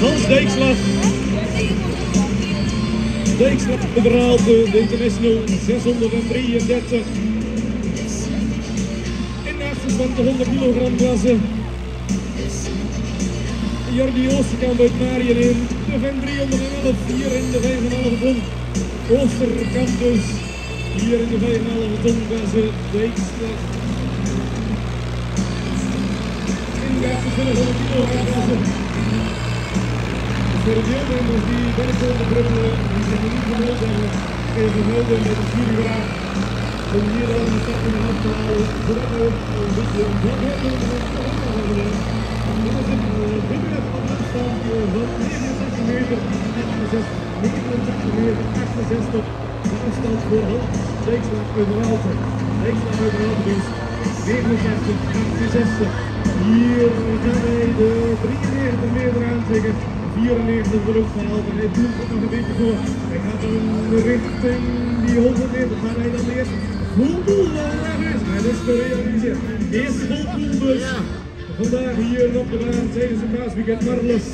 Hans Deekslag. Deekslag bedraalt de, de International 633. In de actie van de 100 kilogram klasse. Jordi Oosterkamp uit Marien in de Ven 311 hier in de 5,5 ton. Oosterkamp dus hier in de 5,5 ton klasse Deekslag. In de 5,5 kilogram klasse. De deelnemers die binnenkomen druppelen, die zich niet hebben, even melden met de juryraad. Om hier dan de stap in de hand te houden, zodat we een beetje een om het te hebben. Dit is een binnen van de afstand van 69 meter, 68, 69 meter, 68. De afstand voor hand, Dijkslaan uit Raalte. Dijkslaan uit Raalte dus 69, 68. Hier gaan wij de 93 meter aantrekken. 94 voor ook gehaald en hij doet het nog een beetje voor. Hij gaat dan richting die 100 meter. Gaan hij dan eerst voldoel weg is. Hij is gerealiseerd. Eerst voldoel dus. Vandaag hier op de baan tijdens het paasweekend Marles.